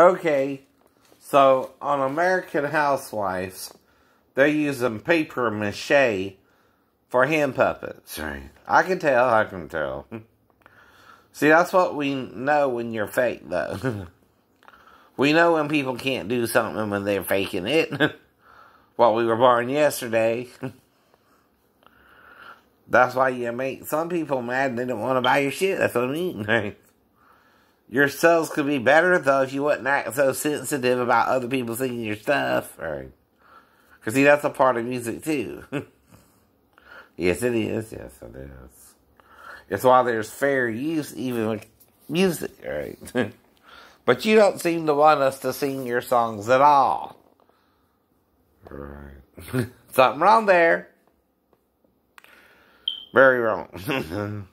Okay, so on American Housewives, they're using paper mache for hand puppets. Right. I can tell, I can tell. See, that's what we know when you're fake, though. we know when people can't do something when they're faking it. what we were born yesterday. that's why you make some people mad they don't want to buy your shit. That's what I mean. Right? Your sales could be better, though, if you wouldn't act so sensitive about other people singing your stuff. Right? Because, see, that's a part of music, too. yes, it is. Yes, it is. It's why there's fair use even with music, right? but you don't seem to want us to sing your songs at all. Right. Something wrong there. Very wrong.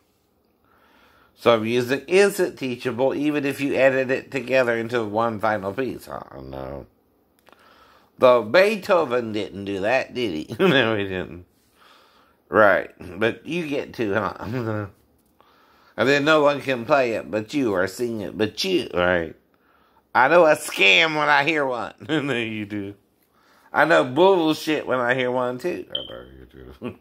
So music isn't teachable even if you edit it together into one final piece. No. Though Beethoven didn't do that, did he? no, he didn't. Right. But you get to, huh? And then no one can play it but you or sing it but you, right? I know a scam when I hear one. no, you do. I know bullshit when I hear one too. I know you do.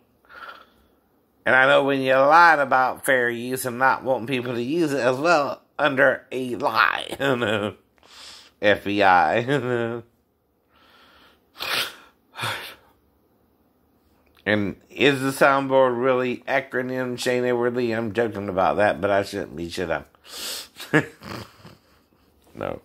And I know when you lied about fair use and not wanting people to use it as well under a lie. FBI. And is the soundboard really acronym Shane Edwardly? I'm joking about that, but I shouldn't be, should I? no.